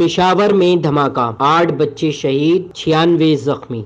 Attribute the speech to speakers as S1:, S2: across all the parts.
S1: पेशावर में धमाका। आठ बच्चे शहीद छियानवे जख्मी।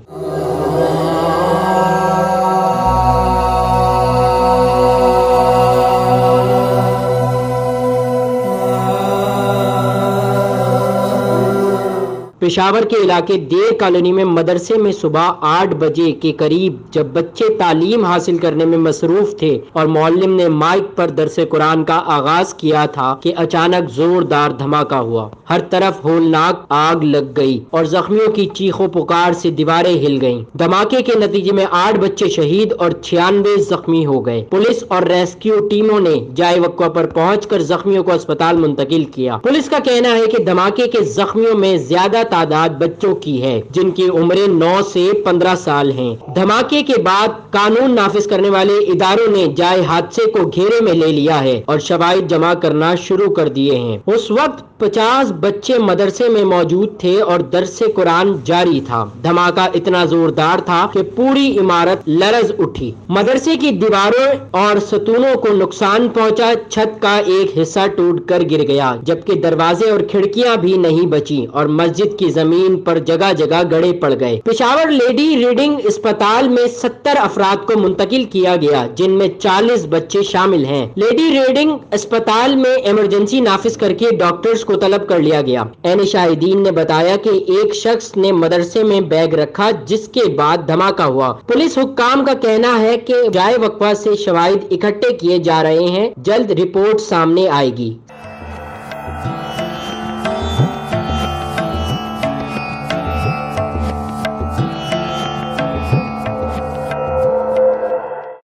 S1: पेशावर के इलाके देर कॉलोनी में मदरसे में सुबह आठ बजे के करीब जब बच्चे तालीम हासिल करने में मसरूफ थे और मौलम ने माइक पर दरस कुरान का आगाज़ किया था कि अचानक जोरदार धमाका हुआ। हर तरफ़ होलनाक आग लग गई और जख्मियों की चीखों पुकार से दीवारें हिल गईं। धमाके के नतीजे में आठ बच्चे शहीद और छियानवे जख्मी हो गए। पुलिस और रेस्क्यू टीमों ने जाए वक्वा पर पहुंचकर जख्मियों को अस्पताल मुंतकिल किया। पुलिस का कहना है की धमाके के जख्मियों में ज़्यादा तादाद बच्चों की है, जिनकी उम्रें नौ से 15 साल हैं। धमाके के बाद कानून नाफिज करने वाले इदारों ने जाए हादसे को घेरे में ले लिया है और शवाहिद जमा करना शुरू कर दिए हैं। उस वक्त पचास बच्चे मदरसे में मौजूद थे और दरस कुरान जारी था। धमाका इतना जोरदार था कि पूरी इमारत लरज उठी। मदरसे की दीवारों और सतूनों को नुकसान पहुँचा, छत का एक हिस्सा टूट कर गिर गया, जबकि दरवाजे और खिड़कियाँ भी नहीं बची और मस्जिद की ज़मीन पर जगह जगह गड़े पड़ गए। पिशावर लेडी रीडिंग अस्पताल में सत्तर अफराद को मुंतकिल किया गया, जिनमें चालीस बच्चे शामिल हैं। लेडी रीडिंग अस्पताल में इमरजेंसी नाफिज करके डॉक्टर्स को तलब कर लिया गया। एन शाहिदीन ने बताया कि एक शख्स ने मदरसे में बैग रखा, जिसके बाद धमाका हुआ। पुलिस हुक्काम का कहना है की जाए वक्फा ऐसी शवाहिद इकट्ठे किए जा रहे हैं। जल्द रिपोर्ट सामने आएगी।